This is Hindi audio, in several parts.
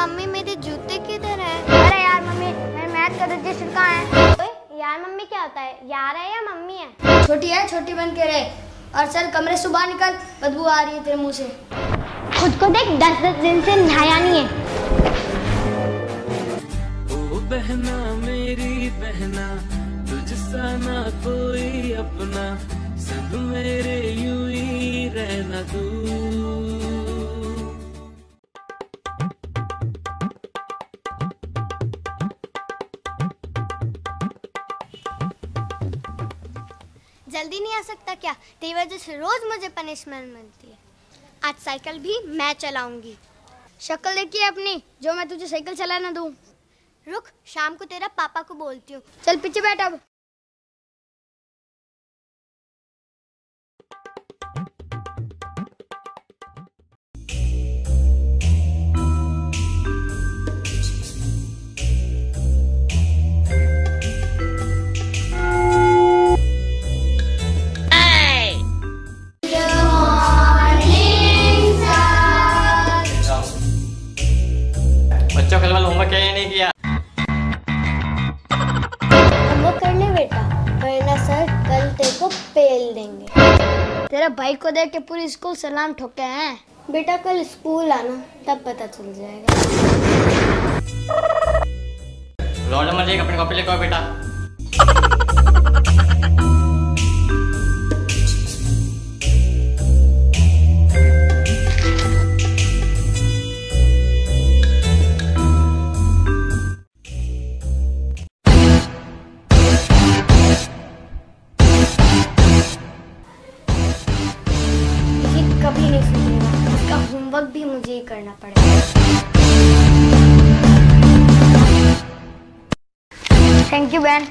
मम्मी मेरे जूते किधर है? अरे यार मम्मी मेरे मैथ का रजिस्टर कहाँ है? यार मम्मी क्या होता है? यार है या मम्मी है? छोटी है छोटी बन के रहे। और चल कमरे से बाहर निकल। बदबू आ रही है तेरे मुँह से। खुद को देख दस दस दिन से नहाया नहीं है बहना मेरी बहना तुझसा ना कोई अपना। सब मेरे यूँ ही रहना तू जल्दी नहीं आ सकता क्या? तेरी वजह से रोज मुझे पनिशमेंट मिलती है। आज साइकिल भी मैं चलाऊँगी। शक्ल देखी है अपनी? जो मैं तुझे साइकिल चलाना दू। रुक, शाम को तेरा पापा को बोलती हूँ। चल पीछे बैठा तेरे भाई को देख के पूरी स्कूल सलाम ठोके हैं। बेटा कल स्कूल आना तब पता चल जाएगा। रोल नंबर एक अपनी कॉपी लेकर बेटा। इसका भी मुझे ही करना पड़ेगा। थैंक यू बहन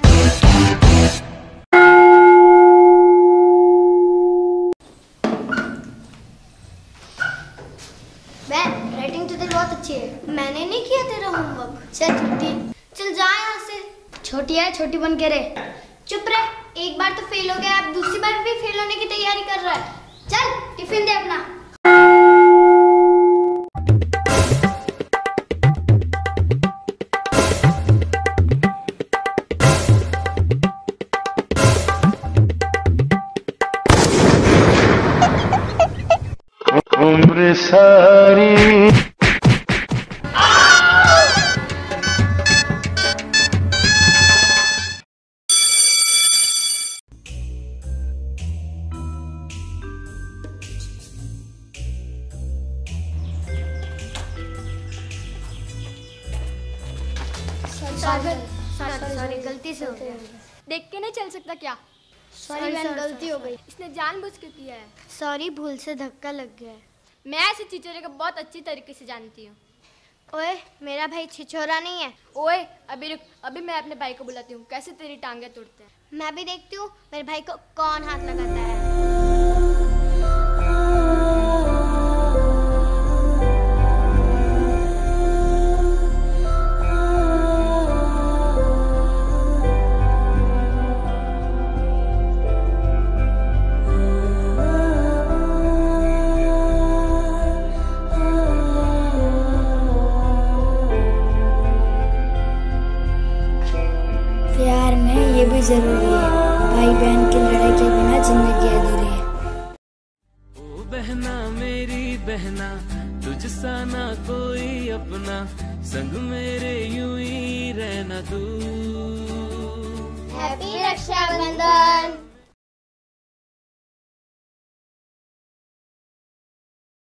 बहन राइटिंग तो तेरी बहुत अच्छी है। मैंने नहीं किया तेरा होमवर्क चल, छुट्टी। चल, जा यहाँ से। छोटी है, छोटी बन के रहे। चुप रहे। एक बार तो फेल हो गया, अब दूसरी बार भी फेल होने की तैयारी कर रहा है। चल। उम्र सारी सॉरी गलती से हो गया। देख के नहीं चल सकता क्या? सॉरी बहन गलती हो गई। इसने जानबूझ के किया है। सॉरी भूल से धक्का लग गया है। मैं ऐसे छिछोरे को बहुत अच्छी तरीके से जानती हूँ। ओए मेरा भाई छिछोरा नहीं है। ओए अभी रुक अभी मैं अपने भाई को बुलाती हूँ। कैसे तेरी टांगे तोड़ते हैं? मैं भी देखती हूँ मेरे भाई को कौन हाथ लगाता है? भी ज़रूरी है। भाई बहन की लड़ाई के बिना ज़िंदगी अधूरी है। ओ बहना मेरी बहना तुझसा ना कोई अपना। संग मेरे यूँ ही रहना तू। हैप्पी रक्षा